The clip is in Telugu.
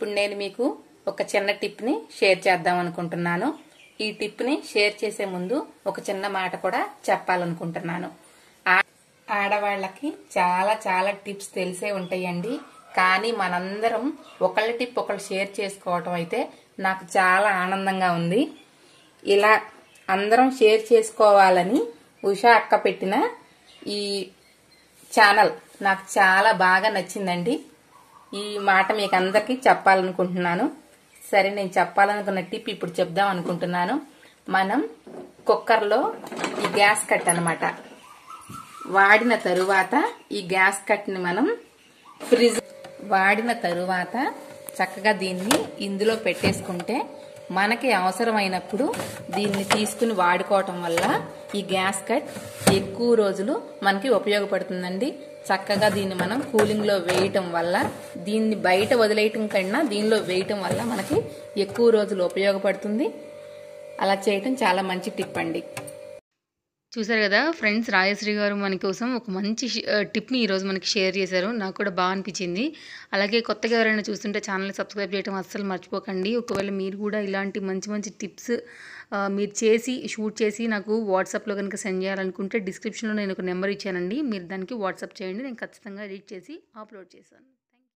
ఇప్పుడు నేను మీకు ఒక చిన్న టిప్ని షేర్ చేద్దాం అనుకుంటున్నాను. ఈ టిప్ని షేర్ చేసే ముందు ఒక చిన్న మాట కూడా చెప్పాలనుకుంటున్నాను. ఆడవాళ్ళకి చాలా చాలా టిప్స్ తెలిసే ఉంటాయండి. కానీ మనందరం ఒకళ్ళ టిప్ ఒకళ్ళు షేర్ చేసుకోవటం అయితే నాకు చాలా ఆనందంగా ఉంది. ఇలా అందరం షేర్ చేసుకోవాలని ఉషా అక్క పెట్టిన ఈ ఛానల్ నాకు చాలా బాగా నచ్చిందండి. ఈ మాట మీకు అందరికీ చెప్పాలనుకుంటున్నాను. సరే నేను చెప్పాలనుకున్న టిప్ ఇప్పుడు చెప్దాం అనుకుంటున్నాను. మనం కుక్కర్లో ఈ గ్యాస్ కట్ అనమాట వాడిన తరువాత ఈ గ్యాస్ కట్ని మనం ఫ్రిడ్జ్ వాడిన తరువాత చక్కగా దీన్ని ఇందులో పెట్టేసుకుంటే మనకి అవసరమైనప్పుడు దీన్ని తీసుకుని వాడుకోవటం వల్ల ఈ గ్యాస్ కట్ ఎక్కువ రోజులు మనకి ఉపయోగపడుతుందండి. చక్కగా దీన్ని మనం కూలింగ్లో వేయటం వల్ల దీన్ని బయట వదిలేయటం కన్నా దీనిలో వేయటం వల్ల మనకి ఎక్కువ రోజులు ఉపయోగపడుతుంది. అలా చేయటం చాలా మంచి టిప్ అండి. చూసారు కదా ఫ్రెండ్స్ రాజశ్రీ గారు మన కోసం ఒక మంచి టిప్ని ఈరోజు మనకి షేర్ చేశారు. నాకు కూడా బాగా అనిపించింది. అలాగే కొత్తగా ఎవరైనా చూస్తుంటే ఛానల్ని సబ్స్క్రైబ్ చేయడం అస్సలు మర్చిపోకండి. ఒకవేళ మీరు కూడా ఇలాంటి మంచి మంచి టిప్స్ మీరు చేసి షూట్ చేసి నాకు వాట్సాప్లో కనుక సెండ్ చేయాలనుకుంటే డిస్క్రిప్షన్లో నేను ఒక నెంబర్ ఇచ్చానండి. మీరు దానికి వాట్సాప్ చేయండి. నేను ఖచ్చితంగా ఎడిట్ చేసి అప్లోడ్ చేశాను